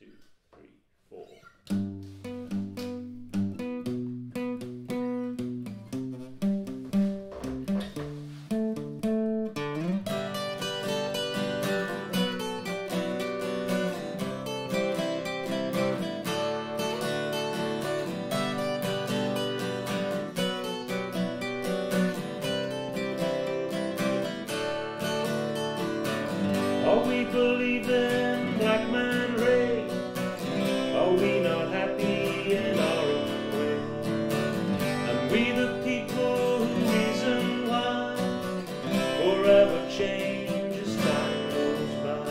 two, three, four. We believing we the people who reason why forever change as time goes by.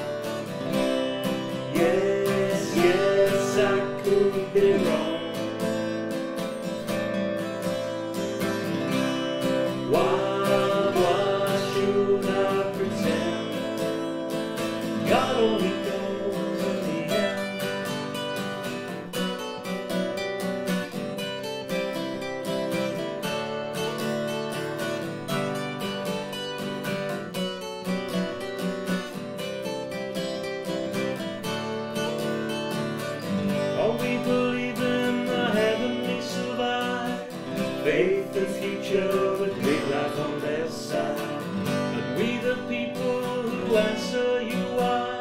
Yes, yes, I could be wrong. Why, why should I pretend? God only we believe in the heavenly survive, faith and future with big life on their side. And we the people who answer you why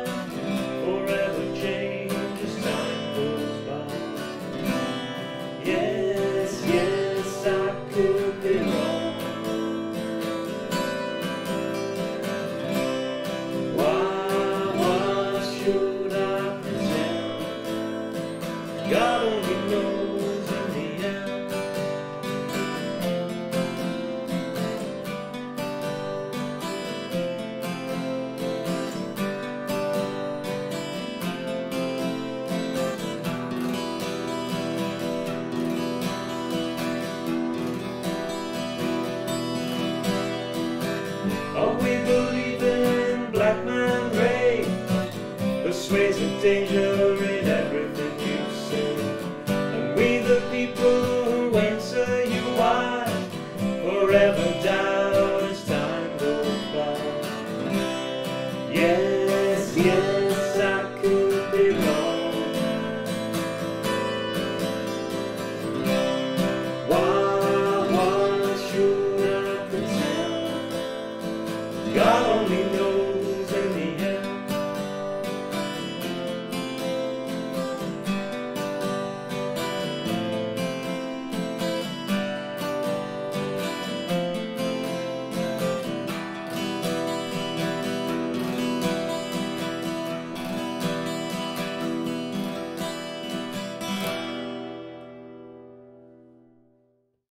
believe in Black Man Ray. Persuasive danger in everything you say. And we the people who answer you why forever.